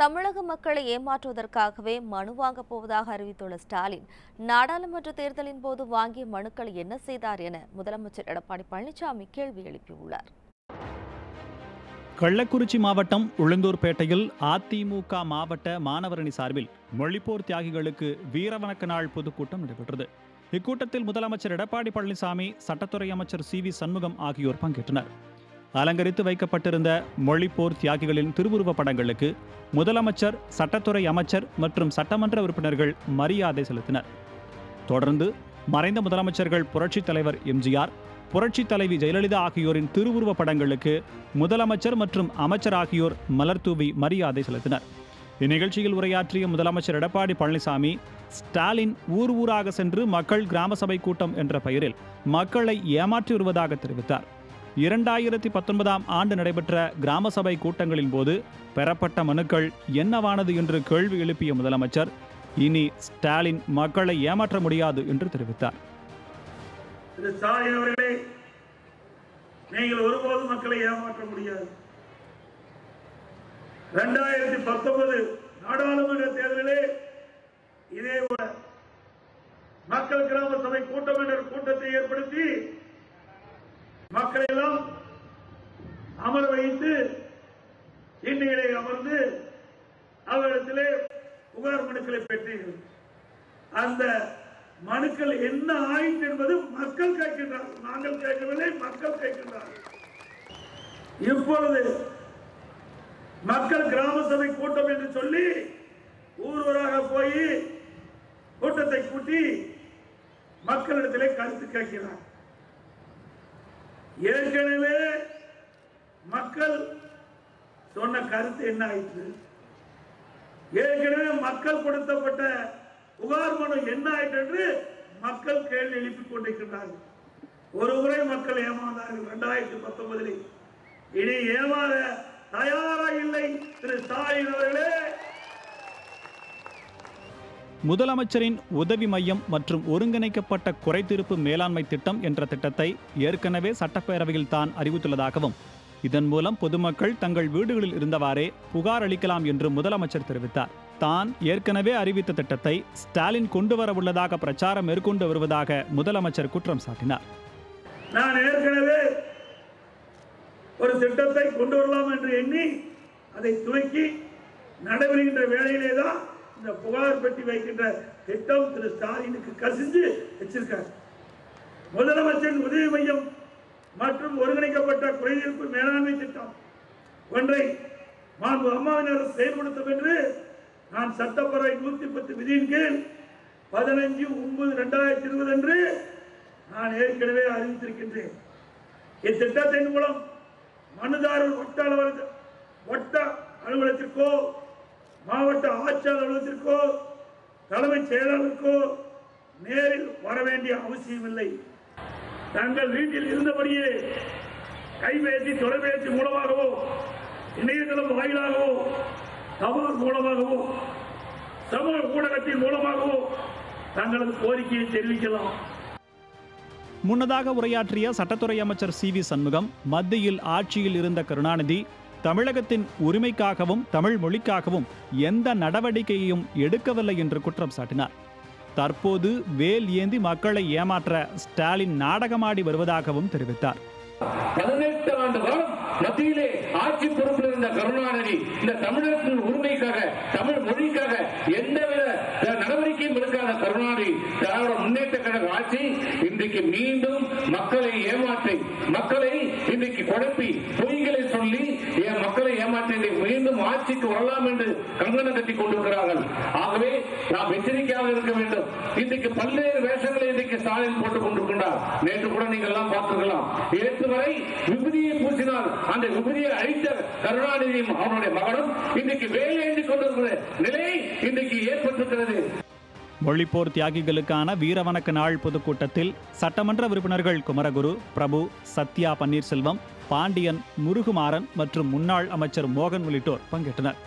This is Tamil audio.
தமிழக மக்களை ஏமாற்றுவதற்காகவே மனு வாங்கப் போவதாக அறிவித்துள்ள ஸ்டாலின் நாடாளுமன்ற தேர்தலின் போது வாங்கிய மனுக்களை என்ன செய்தார் என முதலமைச்சர் எடப்பாடி பழனிசாமி கேள்வி எழுப்பியுள்ளார். கள்ளக்குறிச்சி மாவட்டம் உளுந்தூர்பேட்டையில் அதிமுக மாவட்ட மாணவரணி சார்பில் மொழிப்போர் தியாகிகளுக்கு வீரவணக்க நாள் பொதுக்கூட்டம் நடைபெற்றது. இக்கூட்டத்தில் முதலமைச்சர் எடப்பாடி பழனிசாமி சட்டத்துறை அமைச்சர் சி வி சண்முகம் ஆகியோர் பங்கேற்றனர். அலங்கரித்து வைக்கப்பட்டிருந்த மொழிப்போர் தியாகிகளின் திருவுருவ படங்களுக்கு முதலமைச்சர் சட்டத்துறை அமைச்சர் மற்றும் சட்டமன்ற உறுப்பினர்கள் மரியாதை செலுத்தினர். தொடர்ந்து மறைந்த முதலமைச்சர்கள் புரட்சித் தலைவர் எம்ஜிஆர் புரட்சி தலைவி ஜெயலலிதா ஆகியோரின் திருவுருவ படங்களுக்கு முதலமைச்சர் மற்றும் அமைச்சர் ஆகியோர் மலர்தூவி மரியாதை செலுத்தினர். இந்நிகழ்ச்சியில் உரையாற்றிய முதலமைச்சர் எடப்பாடி பழனிசாமி ஸ்டாலின் ஊர் ஊராக சென்று மக்கள் கிராம சபை கூட்டம் என்ற பெயரில் மக்களை ஏமாற்றி வருவதாக தெரிவித்தார். இரண்டாயிரத்தி பத்தொன்பதாம் ஆண்டு நடைபெற்ற கிராம சபை கூட்டங்களின் போது பெறப்பட்ட மனுக்கள் என்னவானது என்று கேள்வி எழுப்பிய முதலமைச்சர் இனி ஸ்டாலின் மக்களை ஏமாற்ற முடியாது என்று தெரிவித்தார். அவர்களே நீங்கள் ஒருபோதும் மக்களை ஏமாற்ற முடியாது. இரண்டாயிரத்தி பத்தொன்பது நாடாளுமன்ற தேர்தலிலே இதே போல மக்கள் கிராம சபை கூட்டம் என்ற கூட்டத்தை ஏற்படுத்தி மக்களை எல்லாம் அமர வைத்து இன்னையிலே அமர்ந்து அவரிடத்திலே புகார் மனுக்களை பெற்றீர்கள். அந்த மனுக்கள் என்ன ஆயிற்று என்பது மக்கள் கேட்கின்றார்கள். நாங்கள் கேட்கவில்லை மக்கள் கேட்கின்றார்கள். இப்பொழுது மக்கள் கிராம சபை கூட்டம் என்று சொல்லி ஊர் ஊராக போய் கூட்டத்தை கூட்டி மக்களிடத்திலே கருத்து கேட்கிறார் ஏற்கனவே மக்கள் சொன்ன கருத்து என்ன ஆயிற்று? ஏற்கனவே மக்கள் கொடுத்தப்பட்ட புகார் மனு என்ன ஆயிற்று என்று மக்கள் கேள்வி எழுப்பிக் கொண்டிருக்கின்றார்கள். ஒரு முறை மக்கள் ஏமாந்தார்கள் இரண்டாயிரத்தி பத்தொன்பதில். இனி ஏமாற தயாராக இல்லை திரு ஸ்டாலின் அவர்களே. முதலமைச்சரின் உதவி மையம் மற்றும் ஒருங்கிணைக்கப்பட்ட குறைதீர்ப்பு மேலாண்மை திட்டம் என்ற திட்டத்தை ஏற்கனவே சட்டப்பேரவையில் தான் அறிவித்துள்ளதாகவும் இதன் மூலம் பொதுமக்கள் தங்கள் வீடுகளில் இருந்தவாறே புகார் அளிக்கலாம் என்று முதலமைச்சர் தெரிவித்தார். தான் ஏற்கனவே அறிவித்த திட்டத்தை ஸ்டாலின் கொண்டு வர உள்ளதாக பிரச்சாரம் மேற்கொண்டு வருவதாக முதலமைச்சர் குற்றம் சாட்டினார். நான் ஏற்கனவே ஒரு திட்டத்தை கொண்டு வரலாம் என்று எண்ணி அதை துவக்கி நடைபெறுகின்ற வேலையிலே தான் இந்த புகார் பெட்டி வைக்கின்ற திட்டம் திரு ஸ்டாலினுக்கு கசிஞ்சு வச்சிருக்கார். முதலமைச்சரின் உதவி மையம் மற்றும் ஒருங்கிணைக்கப்பட்ட குறைதீர்ப்பு மேலாண்மை திட்டம். ஒன்றை மாண்பு அம்மாவின் அரசு செயல்படுத்தும் என்று நான் சட்டப்பேரவை நூத்தி பத்து விதியின் கீழ் பதினஞ்சு ஒன்பது இரண்டாயிரத்தி இருபது அன்று நான் ஏற்கனவே அறிவித்திருக்கின்றேன். இத்திட்டத்தின் மூலம் மனுதாரர் வட்ட அளவர்கள் வட்ட மாவட்ட அலுவலகத்திற்கோ தலைமைச் செயலாளருக்கோ நேரில் வர வேண்டிய அவசியமில்லை. தங்கள் வீட்டில் இருந்தபடியே கைபேசி தொலைபேசி மூலமாகவோ இணையதளம் வாயிலாகவோ தபால் மூலமாகவோ சமூக ஊடகத்தின் மூலமாகவோ தங்களது கோரிக்கையை தெரிவிக்கலாம். முன்னதாக உரையாற்றிய சட்டத்துறை அமைச்சர் சி வி சண்முகம் மத்தியில் ஆட்சியில் இருந்த கருணாநிதி தமிழகத்தின் உரிமைக்காகவும் தமிழ் மொழிக்காகவும் எந்த நடவடிக்கையையும் எடுக்கவில்லை என்று குற்றம் சாட்டினார். தற்போது வேல் ஏந்தி மக்களை ஏமாற்ற ஸ்டாலின் நாடகமாடி வருவதாகவும் தெரிவித்தார். பதினெட்டு ஆண்டு காலம் மத்தியிலே ஆட்சி பொறுப்பில் இருந்த கருணாநிதி இந்த தமிழகத்தின் உரிமைக்காக தமிழ் மொழிக்காக எந்தவித நடவடிக்கையும் எடுக்காத கருணாநிதி திராவிட முன்னேற்ற கழக ஆட்சி இன்றைக்கு மீண்டும் மக்களை ஏமாற்றி மக்களை இன்றைக்கு குழப்பி பொய்களை சொல்லி என் மக்களை ஏமாற்றி இன்றைக்கு மீண்டும் ஆட்சிக்கு வரலாம் என்று கங்கணம் கட்டி கொண்டிருக்கிறார்கள். ஆகவே நாம் எச்சரிக்கையாக இருக்க வேண்டும். இன்றைக்கு பல்வேறு வேஷங்களை இன்றைக்கு ஸ்டாலின் போட்டுக் கொண்டிருக்கின்றார். நேற்று கூட நீங்கள் எல்லாம் பார்த்திருக்கலாம். நேற்று வரை விபதியை பூசினால் அந்த விபதியை அழித்த கருணாநிதியும் அவனுடைய மகனும் இன்றைக்கு வேலை எழுதி கொண்டிருக்கிற நிலை இன்றைக்கு ஏற்பட்டிருக்கிறது. மொழிப்போர் தியாகிகளுக்கான வீரவணக்க நாள் பொதுக்கூட்டத்தில் சட்டமன்ற உறுப்பினர்கள் குமரகுரு பிரபு சத்யா பன்னீர்செல்வம் பாண்டியன் முருகுமாறன் மற்றும் முன்னாள் அமைச்சர் மோகன் உள்ளிட்டோர் பங்கேற்றனர்.